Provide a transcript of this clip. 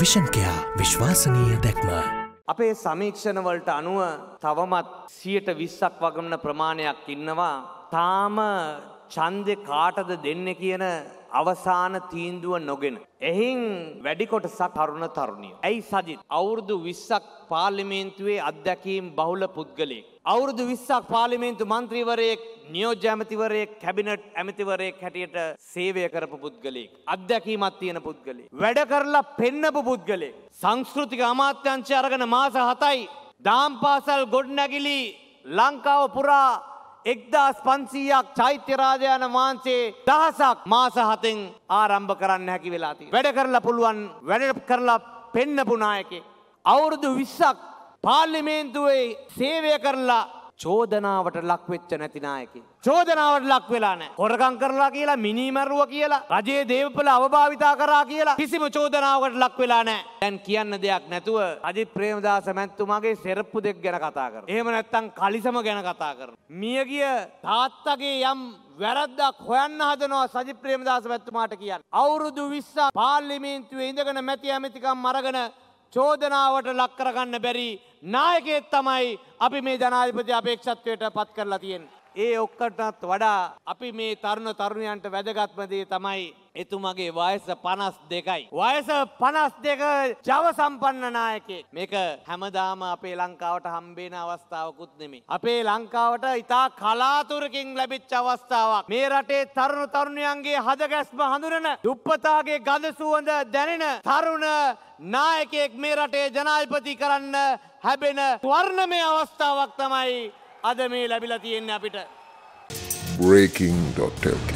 විෂන්කයා විශ්වාසනීය දැක්ම. අපේ සමීක්ෂණවලට අනුව තවමත් සියට විස්සක් වගමන ප්‍රමාණයක් ඉන්නවා තාම චන්දය කාටද දෙන්න කියන අවසාන තීන්දුව නොගෙන. එහින් වැඩිකොටසක් තරුණ තරුණිය. ඇයි සජිත් අවුරුදු විස්සක් පාර්ලිමේන්තුවේ අත්දැකීම් බහුල පුද්ගලයෙක්. අවුරුදු විස්සක් පාර්ලිමේන්තු මන්ත්‍රීවරයෙක් නියෝජ්‍ය ඇමතිවරයෙක් කැබිනට් ඇමතිවරයෙක් හැටියට සේවය කරපු පුද්ගලයෙක්. අත්දැකීමත් තියෙන පුද්ගලයෙක්. වැඩ කරලා පෙන්නපු පුද්ගලයෙක්. සංස්කෘතික අමාත්‍යංශය අරගෙන මාස හතයි දාම් පාසල් ගොඩනැගිලි ලංකාව පුරා එක්දස් පන්සීයක් චෛත්‍යරාජයන වහන්සේ දහසක් මාස හතෙන් ආරම්භ කරන්න හැකි වෙලාති. වැඩ කරලා පුළුවන් වැඩ කරලා පෙන්නපු නායකේ. අවුරුදු විස්සක් පාර්ලිමේන්තුවේ සේවය කරලා චෝදනාවට ලක්වෙච්ච නැතිනායකි. චෝදනාවට ලක් වෙලා නෑ හොරකං කරලා කියලා මිනිමැරුව කියලා රජයේ දේවපල අවභාවිතා කරා කියලා කිසිම චෝදනාවකට ලක් වෙලා නෑ දැන් කියන්න දෙයක් නැතුව අජිත් ප්‍රේමදාස මැත්තුමාගේ සෙරප්පු දෙක් ගැන කතා කර. එහෙම නැත්තං කලිසම ගැන කතා කර. මියගිය තාත්තගේ යම් වැරද්දක් හොයන්න හදනවා සජි ප්‍රේමදාස පැත්තුමාට කියන්න. අවුරුදු විස්සා පාර්ලිමේන්තුවේ ඉඳගෙන මැති ඇමතිකම් මරගෙන චෝදනාවට ලක්කරගන්න බැරි නායකෙත් තමයි අපි මේ ජනාධිපති අපේක්ෂත්වයට පත් කරලා තියෙන්. ඒ ඔක්කටත් වඩා අපි මේ තරුණ තරුණයන්ට වැදගත්මදේ තමයි එතුමගේ වයස පනස් දෙකයි. වයස පනස් දෙක ජව සම්පන්න නායකේ මේක හැමදාම අපේ ලංකාවට හම්බේන අවස්ථාවකුත් නෙමේ. අපේ ලංකාවට ඉතා කලාතුරකින් ලැබිච්ච අවස්ථාවක්. මේ රටේ තරුණ තරුණයන්ගේ හදගැස්ම හඳුනන දුප්පතාගේ ගඳ සුවඳ දැනෙන තරුණ නායකයෙක් මේ රටේ ජනාධිපති කරන්න හැබෙන ස්වර්ණමය අවස්ථාවක් තමයි අද මේ ලැබිලා තියෙන්නේ අපිට. breaking.lk